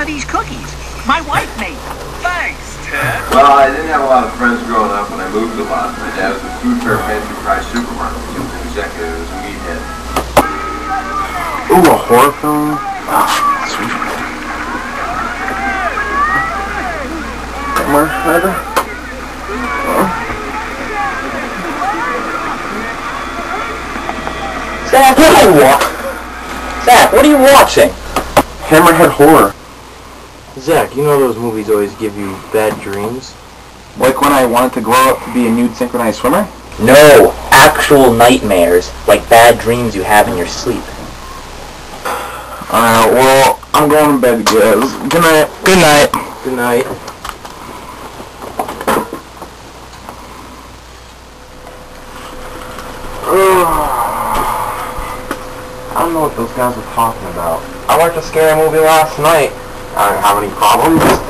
one of these cookies. My wife made them. Thanks, Ted. Well, I didn't have a lot of friends growing up, and I moved a lot. My dad was a food fair Pantry Pride supermarket. He was an executive, he was a meathead. Ooh, a horror film? Ah, sweet. Summer, maybe? Zach, what are you wa- Zach, what are you watching? Hammerhead horror. Zach, you know those movies always give you bad dreams? Like when I wanted to grow up to be a nude synchronized swimmer? No, actual nightmares, like bad dreams you have in your sleep. Alright, well, I'm going to bed, guys. Good night. Good night. Good night. I don't know what those guys were talking about. I watched a scary movie last night. Have any problems.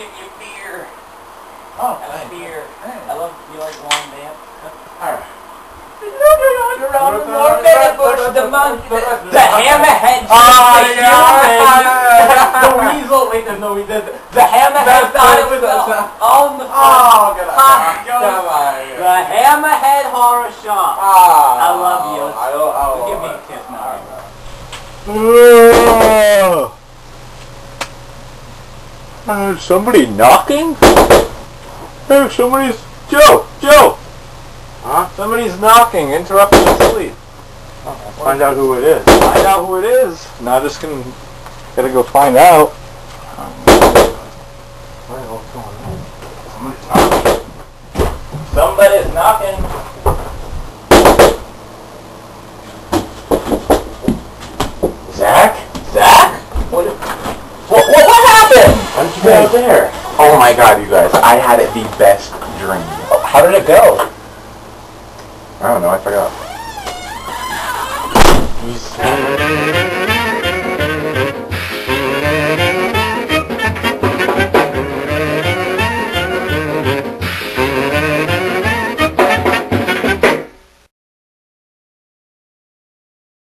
Give you beer. Oh, I like beer. Hey. I love you like long damp. Alright. Around the North Bush, the monkey, the, the hammerhead, Ah, the yeah. the weasel. Wait, no, no, we did. The hammerhead thought it, was all, all the Oh, Ha, out. Come. The hammerhead horror shop. Ah. I love you. I don't, I Give me a kiss now. Uh, somebody knocking? Hey, somebody's... Joe! Joe! Huh? Somebody's knocking, interrupting his sleep. Find out who it is. Find out who it is. Now just gonna... Gotta go find out. Somebody's knocking. Somebody's knocking. There. Oh my god, you guys. I had it the best dream. How did it go? I don't know, I forgot.